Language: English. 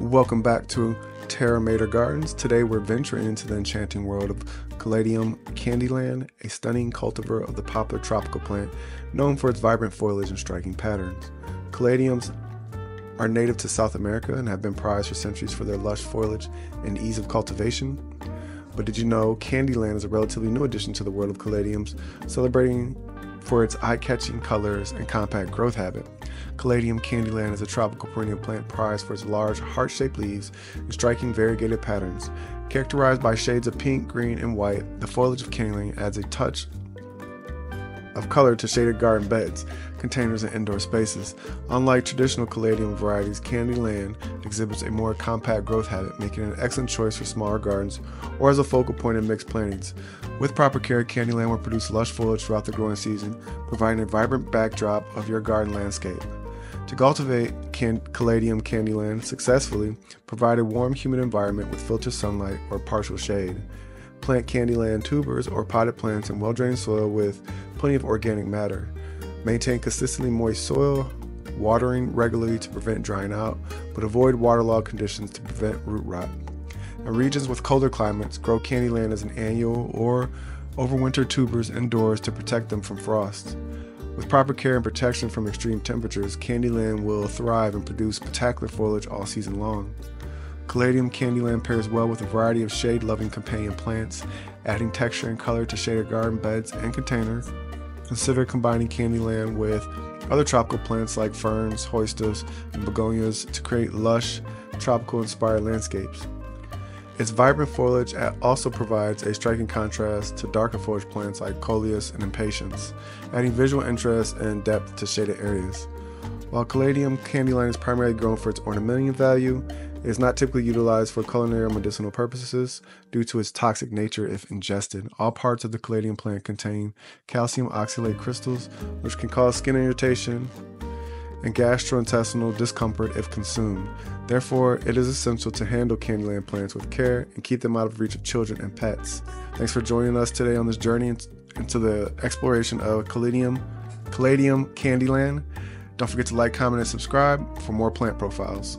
Welcome back to Terra Mater Gardens. Today we're venturing into the enchanting world of Caladium candyland, a stunning cultivar of the popular tropical plant known for its vibrant foliage and striking patterns. Caladiums are native to South America and have been prized for centuries for their lush foliage and ease of cultivation. But did you know Candyland is a relatively new addition to the world of caladiums, celebrating for its eye-catching colors and compact growth habit. Caladium Candyland is a tropical perennial plant prized for its large, heart-shaped leaves and striking variegated patterns. Characterized by shades of pink, green, and white, the foliage of Candyland adds a touch of color to shaded garden beds, containers, and indoor spaces. Unlike traditional caladium varieties, Candyland exhibits a more compact growth habit, making it an excellent choice for smaller gardens or as a focal point in mixed plantings. With proper care, Candyland will produce lush foliage throughout the growing season, providing a vibrant backdrop of your garden landscape. To cultivate can- Caladium Candyland successfully, provide a warm, humid environment with filtered sunlight or partial shade. Plant Candyland tubers or potted plants in well drained soil with plenty of organic matter. Maintain consistently moist soil, watering regularly to prevent drying out, but avoid waterlogged conditions to prevent root rot. In regions with colder climates, grow Candyland as an annual or overwinter tubers indoors to protect them from frost. With proper care and protection from extreme temperatures, Candyland will thrive and produce spectacular foliage all season long. Caladium Candyland pairs well with a variety of shade loving companion plants, adding texture and color to shaded garden beds and containers. Consider combining Candyland with other tropical plants like ferns, hostas, and begonias to create lush, tropical inspired landscapes. Its vibrant foliage also provides a striking contrast to darker foliage plants like Coleus and Impatiens, adding visual interest and depth to shaded areas. While Caladium candyland is primarily grown for its ornamental value, it is not typically utilized for culinary or medicinal purposes due to its toxic nature if ingested. All parts of the caladium plant contain calcium oxalate crystals, which can cause skin irritation and gastrointestinal discomfort if consumed. Therefore, it is essential to handle candyland plants with care and keep them out of reach of children and pets. Thanks for joining us today on this journey into the exploration of caladium, caladium candyland. Don't forget to like, comment, and subscribe for more plant profiles.